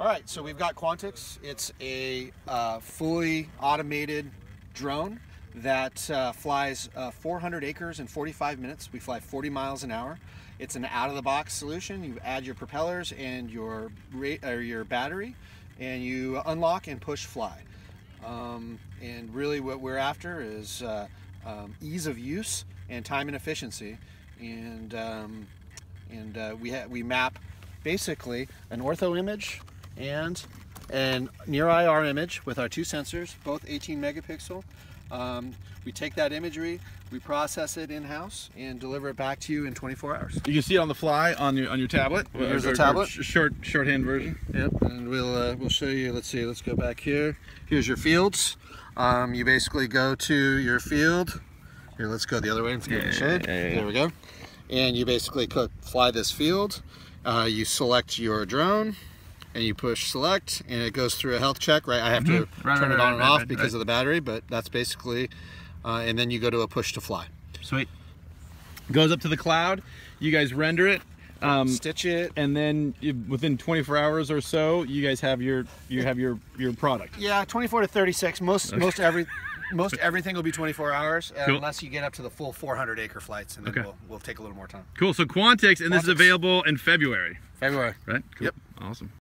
All right, so we've got Quantix. It's a uh, fully automated drone that uh, flies uh, 400 acres in 45 minutes. We fly 40 miles an hour. It's an out-of-the-box solution. You add your propellers and your or your battery, and you unlock and push fly. Um, and really, what we're after is uh, um, ease of use and time and efficiency. And um, and uh, we we map basically an ortho image and an near IR image with our two sensors, both 18 megapixel. Um, we take that imagery, we process it in-house, and deliver it back to you in 24 hours. You can see it on the fly on your on your tablet. Here's the tablet. short shorthand version. Yep, and we'll uh, we'll show you. Let's see. Let's go back here. Here's your fields. Um, you basically go to your field. Here, let's go the other way. Let's go yeah, the shade. Yeah, yeah, there we go. And you basically fly this field. Uh, you select your drone and you push select and it goes through a health check right i have mm -hmm. to mm-hmm. right, turn right, it on right, and off because of the battery but that's basically uh, and then you go to a push to fly sweet goes up to the cloud you guys render it um, stitch it and then you, within 24 hours or so you guys have your you have your your product yeah 24 to 36 most okay. most every most everything will be 24 hours uh, cool. unless you get up to the full 400 acre flights and then okay. we'll, we'll take a little more time cool so quantix and Quantix. this is available in february february right cool. yep awesome